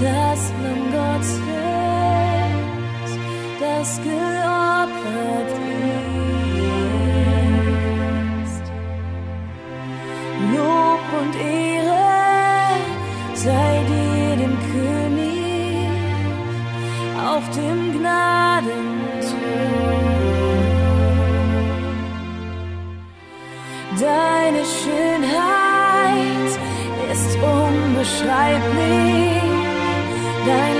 das man Gott das geopfert ist. Lob und Ehre sei dir dem König auf dem Gnadenthron. Deine Schönheit ist unbeschreiblich. Thấy